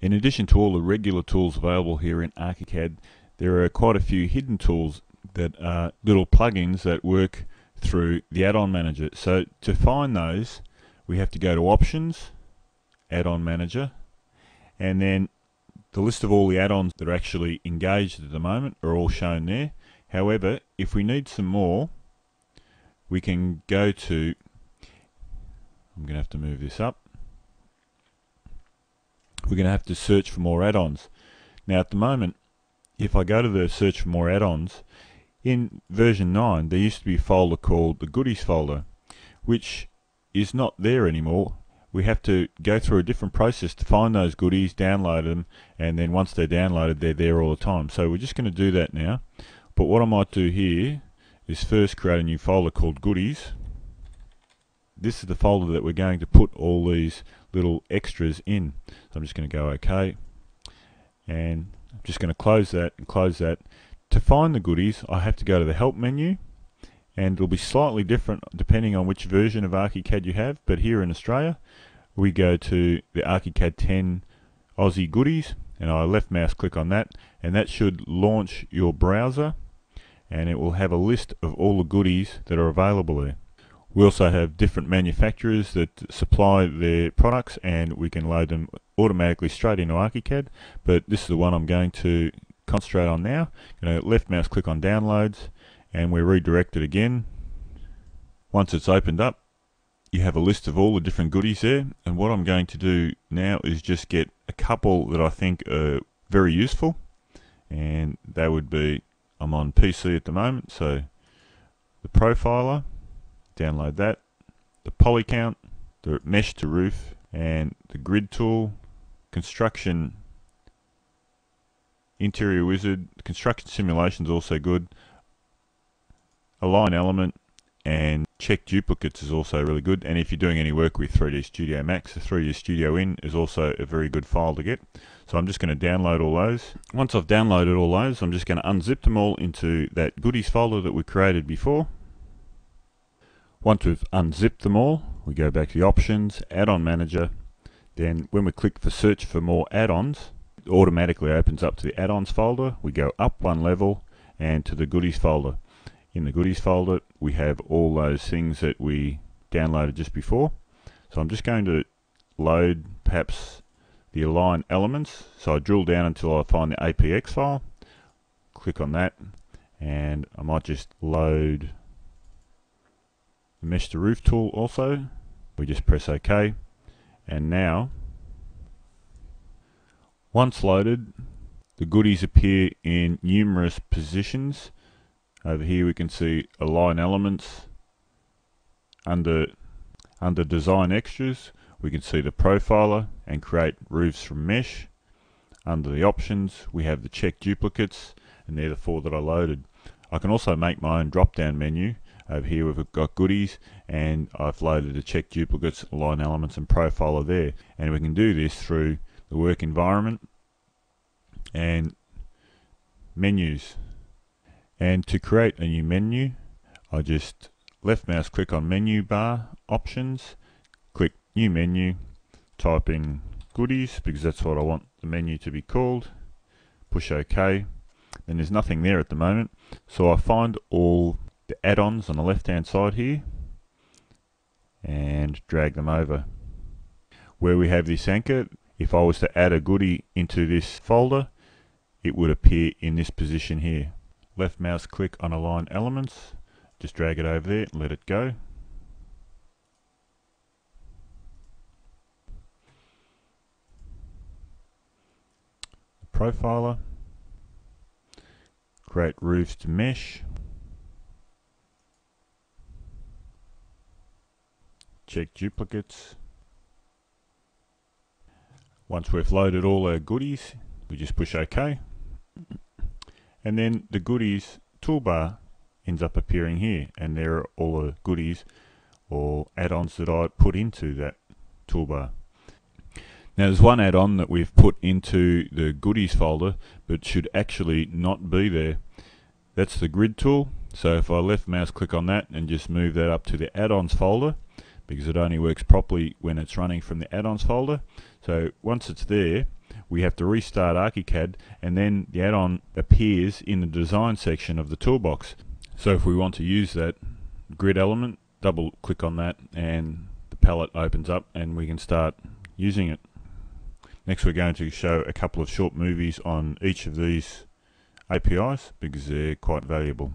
In addition to all the regular tools available here in Archicad, there are quite a few hidden tools that are little plugins that work through the add-on manager. So to find those, we have to go to Options, Add-on Manager, and then the list of all the add-ons that are actually engaged at the moment are all shown there. However, if we need some more, we can go to, I'm going to have to move this up, we're going to have to search for more add-ons. Now at the moment, if I go to the search for more add-ons, in version 9 there used to be a folder called the goodies folder, which is not there anymore. We have to go through a different process to find those goodies, download them, and then once they're downloaded, they're there all the time. So we're just going to do that now. But what I might do here is first create a new folder called goodies. This is the folder that we're going to put all these little extras in. So I'm just going to go OK. And I'm just going to close that and close that. To find the goodies, I have to go to the Help menu and it'll be slightly different depending on which version of ArchiCAD you have but here in Australia we go to the ArchiCAD 10 Aussie goodies and I left mouse click on that and that should launch your browser and it will have a list of all the goodies that are available there. We also have different manufacturers that supply their products and we can load them automatically straight into ArchiCAD but this is the one I'm going to concentrate on now. You left mouse click on downloads and we're redirected again. Once it's opened up you have a list of all the different goodies there and what I'm going to do now is just get a couple that I think are very useful and that would be I'm on PC at the moment so the profiler download that. The polycount the mesh to roof and the grid tool construction interior wizard construction simulation is also good. Align element and check duplicates is also really good. And if you're doing any work with 3D Studio Max the 3D Studio In is also a very good file to get. So I'm just going to download all those. Once I've downloaded all those I'm just going to unzip them all into that goodies folder that we created before once we've unzipped them all we go back to the options add-on manager. Then when we click for search for more add-ons it automatically opens up to the add-ons folder. We go up one level and to the goodies folder. In the goodies folder we have all those things that we downloaded just before. So I'm just going to load perhaps the align elements. So I drill down until I find the APX file click on that and I might just load the mesh to roof tool also we just press OK and now once loaded the goodies appear in numerous positions over here we can see align elements. Under, under design extras we can see the profiler and create roofs from mesh. Under the options we have the check duplicates and they're the four that I loaded. I can also make my own drop down menu. Over here we've got goodies and I've loaded the check duplicates, align elements and profiler there. And we can do this through the work environment and menus. And to create a new menu, I just left mouse click on menu bar, options, click new menu, type in goodies because that's what I want the menu to be called, push OK, and there's nothing there at the moment. So I find all the add-ons on the left hand side here and drag them over. Where we have this anchor, if I was to add a goodie into this folder, it would appear in this position here. Left mouse click on align elements just drag it over there let it go. Profiler create roofs to mesh check duplicates once we've loaded all our goodies we just push OK and then the goodies toolbar ends up appearing here and there are all the goodies or add-ons that I put into that toolbar. Now there's one add-on that we've put into the goodies folder but should actually not be there. That's the grid tool. So if I left mouse click on that and just move that up to the add-ons folder because it only works properly when it's running from the add-ons folder. So once it's there, we have to restart ArchiCAD and then the add-on appears in the design section of the toolbox. So if we want to use that grid element, double click on that and the palette opens up and we can start using it. Next we're going to show a couple of short movies on each of these APIs because they're quite valuable.